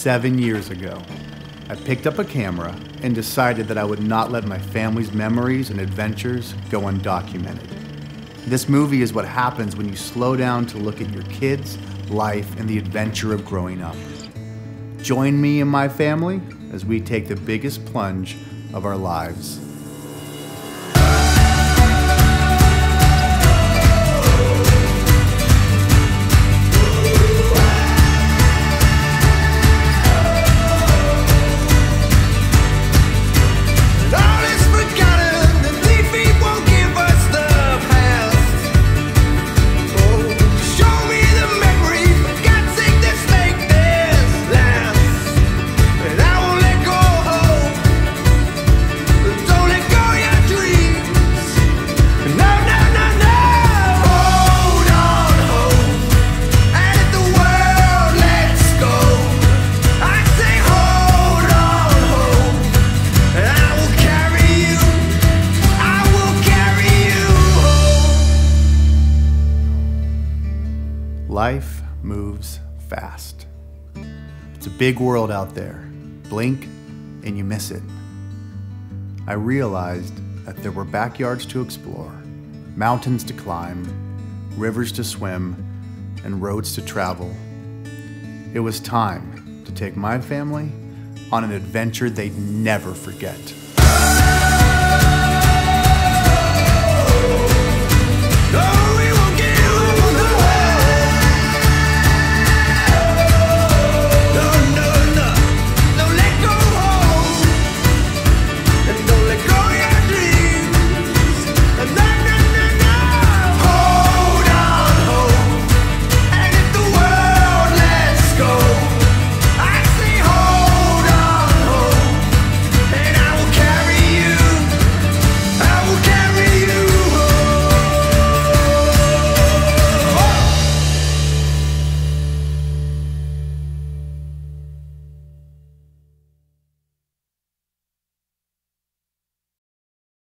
Seven years ago, I picked up a camera and decided that I would not let my family's memories and adventures go undocumented. This movie is what happens when you slow down to look at your kids, life, and the adventure of growing up. Join me and my family as we take the biggest plunge of our lives. Life moves fast. It's a big world out there. Blink and you miss it. I realized that there were backyards to explore, mountains to climb, rivers to swim, and roads to travel. It was time to take my family on an adventure they'd never forget.